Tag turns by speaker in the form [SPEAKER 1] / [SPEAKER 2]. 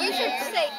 [SPEAKER 1] you should say